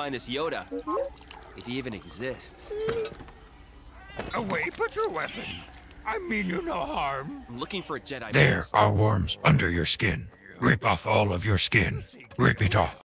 find this Yoda. If he even exists. Away, put your weapon. I mean you no harm. I'm looking for a Jedi. There are worms under your skin. Rip off all of your skin. Rip it off.